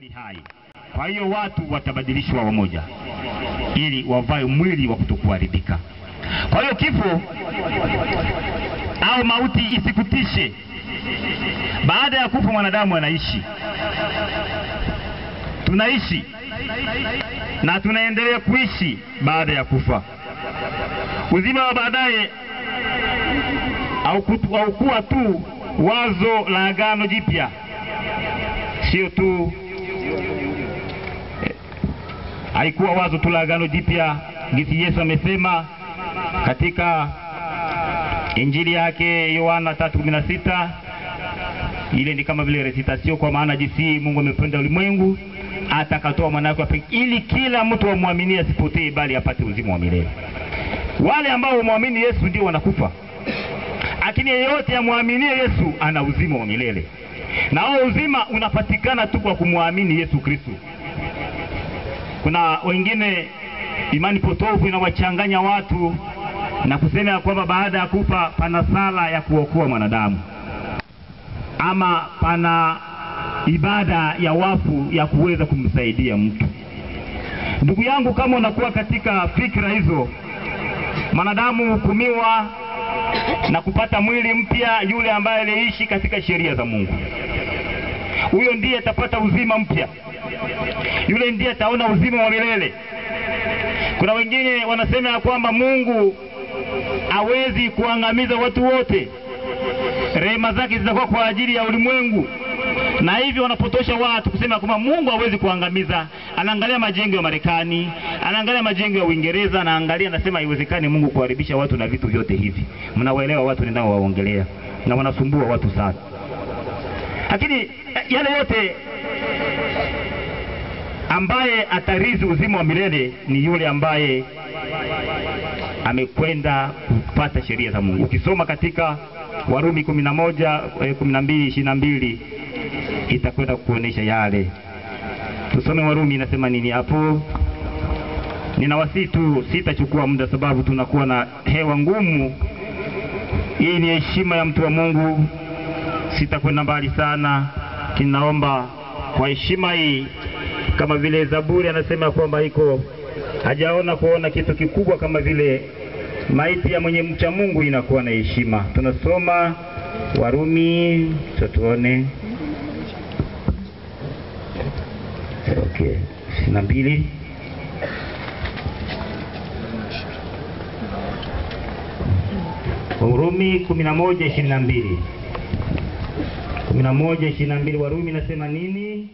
angali hai. Kwa hiyo watu watabadilishwa wamoja, ili wavae mwili wa kutokuharibika. Kwa hiyo kifo au mauti isikutishe. Baada ya kufa mwanadamu anaishi, tunaishi na tunaendelea kuishi baada ya kufa. Uzima wa baadaye haukuwa tu wazo la Agano Jipya, sio tu haikuwa wazo tu la Agano Jipya, gisi Yesu amesema katika Injili yake Yohana 3:16 ile ni kama vile recitation, kwa maana jinsi Mungu amependa ulimwengu hata akatoa mwana wake pekee, ili kila mtu amwaminie asipotee, bali apate uzima wa milele. Wale ambao wamwamini Yesu ndio wanakufa, lakini yeyote amwaminie Yesu ana uzima wa milele, na huo uzima unapatikana tu kwa kumwamini Yesu Kristo. Kuna wengine imani potofu inawachanganya watu na kusema ya kwamba baada ya kufa pana sala ya kuokoa mwanadamu ama pana ibada ya wafu ya kuweza kumsaidia mtu. Ndugu yangu, kama unakuwa katika fikra hizo, mwanadamu hukumiwa na kupata mwili mpya, yule ambaye aliishi katika sheria za Mungu, huyo ndiye atapata uzima mpya, yule ndiye ataona uzima wa milele. Kuna wengine wanasema ya kwamba Mungu hawezi kuangamiza watu wote, rehema zake zitakuwa kwa ajili ya ulimwengu, na hivyo wanapotosha watu kusema kwamba Mungu hawezi kuangamiza. Anaangalia majengo ya Marekani, anaangalia majengo ya Uingereza, anaangalia anasema, haiwezekani Mungu kuharibisha watu na vitu vyote hivi. Mnawaelewa watu ninaowaongelea, na wanasumbua watu sana, lakini yale yote ambaye atarizi uzima wa milele ni yule ambaye amekwenda kupata sheria za Mungu. Ukisoma katika Warumi kumi na moja kumi na mbili ishirini na mbili itakwenda kuonyesha yale. Tusome Warumi inasema nini hapo. Ninawasihi tu, sitachukua muda sababu tunakuwa na hewa ngumu. Hii ni heshima ya mtu wa Mungu, sitakwenda mbali sana. Kinaomba kwa heshima hii, kama vile Zaburi anasema kwamba iko hajaona kuona kitu kikubwa kama vile maiti ya mwenye mcha Mungu inakuwa na heshima. Tunasoma Warumi, tuone okay, ishirini na mbili Warumi kumi na moja ishirini na mbili kumi na moja ishirini na mbili Warumi nasema nini?